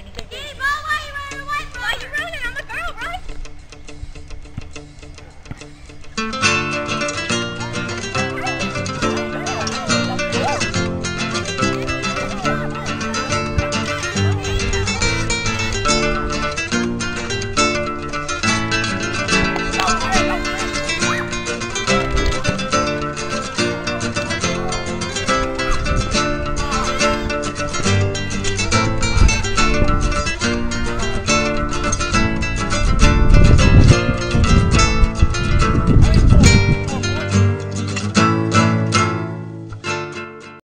എനിക്ക്